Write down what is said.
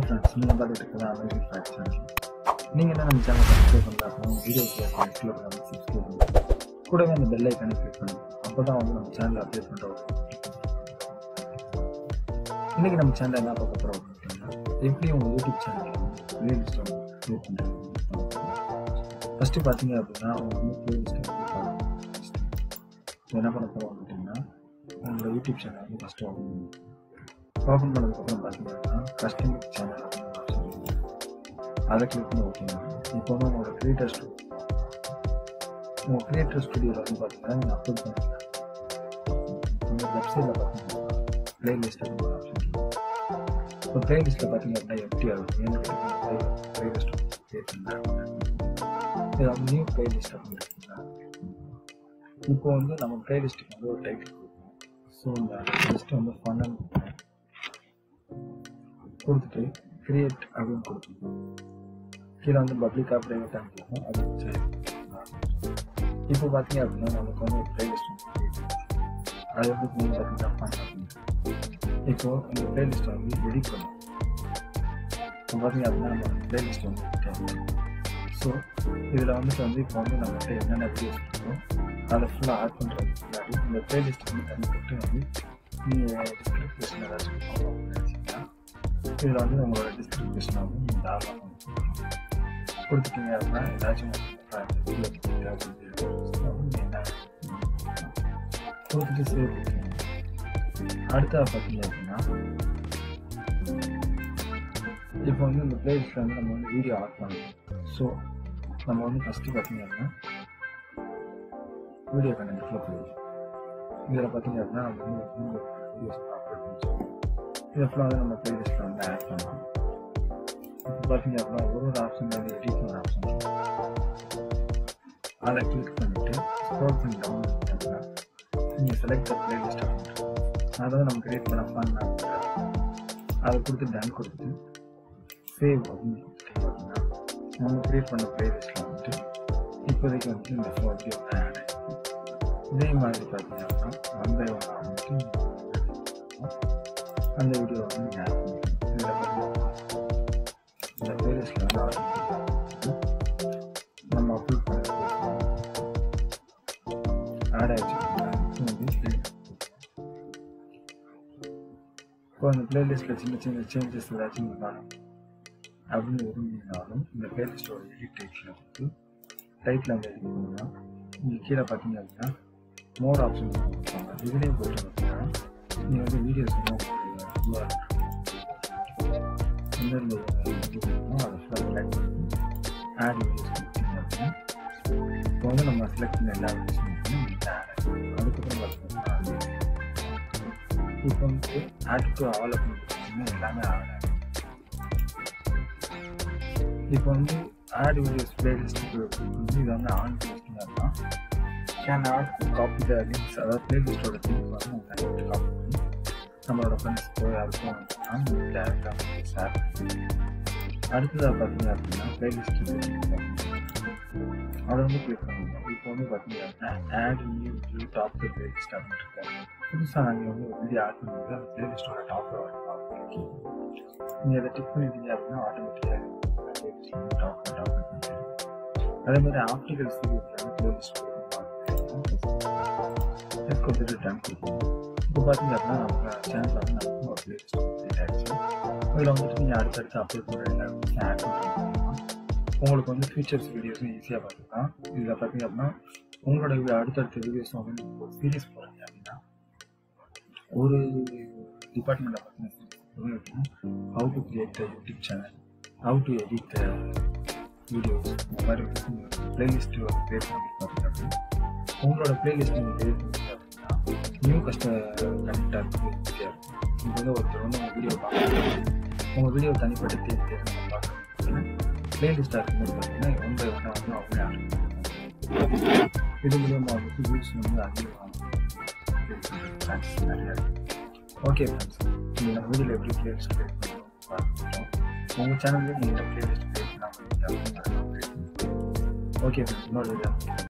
Friends நீங்கள் பார்த்துட்டு இருக்கிறது அமேசிங் ஃபேக்ட் சேனல் நீங்கள் என்ன நம்ம சேனல் சப்ஸ்கிரைப் வீடியோ நெட்டில் பண்ணி சப்ஸ்கிரைப் பண்ணுங்க கூடவே அந்த பெல் ஐக்கனை கிளிக் பண்ணுங்க. அப்போ தான் வந்து நம்ம சேனலில் அப்டேட் பண்ணுறோம் இன்றைக்கி நம்ம சேனலில் என்ன பார்க்க போகிறோம் அப்படின்னா எப்படி உங்கள் யூடியூப் சேனல் பிளேலிஸ்ட் க்ரியேட் பண்ணுறது ஃபஸ்ட்டு பார்த்தீங்க அப்படின்னா அவங்க வந்து என்ன பண்ண போகிறோம் அப்படின்னா உங்களோட யூடியூப் சேனல் வந்து ஃபஸ்ட்டு ஓப்பன் ஓப்பன் பண்ணதுக்கப்புறம் பார்த்தீங்கன்னா கஸ்டமர் சேனல் அதை கிளிக் பண்ணி ஓகேங்க இப்போ வந்து உங்களோட கிரியேட்டர் ஸ்டுடியோ உங்கள் கிரியேட்டர் ஸ்டுடியோவில் வந்து பார்த்தீங்கன்னா நீங்கள் அப்லோட் பண்ணிக்கலாம் உங்கள் வெப்சைட்டில் பார்த்தீங்கன்னா பிளேலிஸ்ட் அப்படின்னு ஆப்ஷன் இருக்கு இப்போ பிளேலிஸ்ட்டில் பார்த்தீங்க அப்படின்னா எப்படி ஆகும் ஏன்னு கேட்டீங்கன்னா பிளேலிஸ்ட் கிரியேட் பண்ணுறாங்க இது வந்து நியூ பிளேலிஸ்ட் அப்படின்னு இப்போ வந்து நம்ம பிளேலிஸ்ட்டுக்கு வந்து ஒரு டைட்டில் கொடுக்கணும் ஸோ இந்த லிஸ்ட் வந்து ஃபன் அண்ட் கொடுத்துட்டு கிரியேட் அப்படின்னு கொடுத்துருக்கோம். கீழே வந்து பப்ளிக்காக ப்ரைவேட்டாக இருக்கும் அது சரி. இப்போ பார்த்தீங்க அப்படின்னா நமக்கு வந்து ஒரு பிளேலிஸ்ட் வந்து அது வந்து நீங்கள் பார்த்தீங்கன்னா fun அப்படின்னு. இப்போ இந்த பிளேலிஸ்ட்டை வந்து எடிட் பண்ணும் இப்போ பார்த்தீங்க அப்படின்னா நம்ம பிளேலிஸ்ட் வந்து ஸோ இதில் வந்துட்டு வந்து இப்போ வந்து நம்மகிட்ட என்னென்ன வீடியோஸ் இருக்கோ அதை ஃபுல்லாக ஆட் பண்ணுறது முன்னாடி இந்த பிளேலிஸ்ட் வந்து தனிப்பட்டு வந்து நீங்கள் டிஸ்கிரிப்ஷன் ஏதாச்சும் கொடுக்கணும் இதில் வந்து உங்களோட டிஸ்கிரிப்ஷனை வந்து நீங்கள் தாராளமாக கொடுத்துட்டீங்க அப்படின்னா ஏதாச்சும் உங்களுக்கு என்ன கொடுத்துட்டு சேவ் அடுத்தது பார்த்தீங்க அப்படின்னா இப்போ வந்து இந்த பிளேலிஸ்ட்டில் வந்து நம்ம வந்து வீடியோ ஆட் பண்ணணும். ஸோ நம்ம வந்து ஃபஸ்ட்டு பார்த்தீங்க அப்படின்னா வீடியோ கண்டென்ட்டில் போயிடும் இதில் பார்த்தீங்க அப்படின்னா நம்ம வந்து இதை ஃபுல்லாக நம்ம பிளேலிஸ்ட்டில் வந்து ஆட் பண்ணலாம் இப்போ பார்த்தீங்க அப்படின்னா ஒரு ஒரு ஆப்ஷன் வந்து டீச்சர் ஆப்ஷன் அதை கிளிக் பண்ணிவிட்டு ஸ்க்ரோல் பண்ணி டவுன் பண்ணிட்டோம்னா நீங்கள் செலக்ட் பிளேலிஸ்ட் அப்படின்ட்டு அதை வந்து நம்ம கிரியேட் பண்ண பண்ண அதை கொடுத்து டன் கொடுத்து சேவ் அப்படின்னு கொடுத்துட்டீங்க நம்ம கிரியேட் பண்ண பிளேலிஸ்ட்டில் வந்துட்டு இப்போதைக்கு வந்து இந்த ஃபோட்டோ ஆட் இதே மாதிரி பார்த்தீங்கன்னா அந்த வீடியோ வந்து ஷேர் ஆட் இந்த பிளேலிஸ்டில் வந்து ஆட் நம்ம அப்லோட் பண்ண ஆட் ஆயிடுச்சு இப்போ அந்த பிளேலிஸ்ட்டில் சின்ன சின்ன சேஞ்சஸ் ஏதாச்சும் இருந்தாலும் அப்படின்னு விரும்பினாலும் இந்த பிளேலிஸ்டோட எடிட் டைட்டில் வந்து டைட்டில் வந்து எடிட் பண்ணிங்கன்னா நீங்கள் கீழே பார்த்தீங்க அப்படின்னா மோர் ஆப்ஷன் கொடுப்பாங்க இதுலேயே போயிட்டு பார்த்தீங்கன்னா நீங்கள் வந்து வீடியோஸ் ஆட் இப்போ வந்து நம்ம செலக்ட் பண்ண எல்லா அதுக்கப்புறம் இப்போ வந்து ஆட் டு ஆல் அப்படின்னு எல்லாமே ஆட் இப்போ வந்து ஆட் வீடியோஸ் பிளேலிஸ்ட்டுக்கு வந்து இதை வந்து ஆன் பண்ணிட்டீங்கன்னா can add copy the links அதாவது பிளேலிஸ்டோட லிங்க் வந்து காப்பி பண்ணி நம்மளோட ஃப்ரெண்ட்ஸ்க்கோ யாருக்கும் நம்ம டேரெக்டாக ஷேர் அடுத்ததாக பார்த்தீங்க அப்படின்னா பிளேலிஸ்ட் அதை வந்து கிளிக் பண்ணுங்க இப்போ வந்து பார்த்தீங்க அப்படின்னா add new view top the playlist அப்படின்னு இருக்காரு புதுசாக நாங்கள் வந்து ஒரு வீடியோ ஆட் பண்ணும்போது அந்த பிளேலிஸ்ட்டோட டாப்பில் வரும் நீங்கள் அதை டிக் பண்ணிட்டீங்க அப்படின்னா ஆட்டோமேட்டிக்காக டாப் டாப் அதே மாதிரி ஆப்டிகல் சீரியஸ் வந்து பிளேலிஸ்ட் கொடுத்துட்டு டைம் கொடுக்கணும் இப்போ பார்த்தீங்க அப்படின்னா நம்ம சேனலில் வந்து நமக்கு ஒரு பிளேலிஸ்ட் கிரியேட் ஆகிடுச்சு வந்துட்டு நீங்கள் அடுத்தடுத்து அப்லோட் பண்ணுற எல்லா உங்களுக்கு வந்து ஃபீச்சர்ஸ் வீடியோஸும் ஈஸியாக பார்த்துக்கலாம். இதில் பார்த்தீங்க அப்படின்னா உங்களோட அடுத்தடுத்த வீடியோஸ் வந்து நீங்கள் ஒரு சீரியஸ் போகிறீங்க அப்படின்னா ஒரு டிபார்ட்மெண்ட்டை பார்த்தீங்கன்னா how to create the YouTube channel how to edit the videos இந்த மாதிரி பிளேலிஸ்ட் கிரியேட் பண்ணி பார்த்தீங்க அப்படின்னா உங்களோட பிளேலிஸ்ட் நீங்கள் கிரியேட் பண்ணி அப்படின்னா நியூ கஷ்ட கனெக்டாக இருக்கும் இப்போ வந்து ஒருத்தர் வந்து உங்கள் வீடியோ பார்க்குறாங்க உங்கள் வீடியோ தனிப்பட்ட தேர்வு தேடி பார்க்குறீங்கன்னா பிளேலிஸ்ட்டாக இருக்கும்போது பார்த்தீங்கன்னா ஒன் பை ஒன்னாக வந்து அவங்களே ஆரம்பிப்பாங்க இது மூலியமாக வந்துட்டு வியூஸ் வந்து அதிகமாக சான்சஸ் நிறையா ஓகே ஃப்ரெண்ட்ஸ் நீங்கள் நம்ம வீடியோவில் எப்படி பிளேலிஸ்ட் கிரியேட் பண்ணுறோம் பார்த்துட்டோம் உங்கள் சேனல்லேயே நீங்கள் பிளேலிஸ்ட் கிரியேட் பண்ணாமல் ஓகே ஃப்ரெண்ட்ஸ் இன்னொரு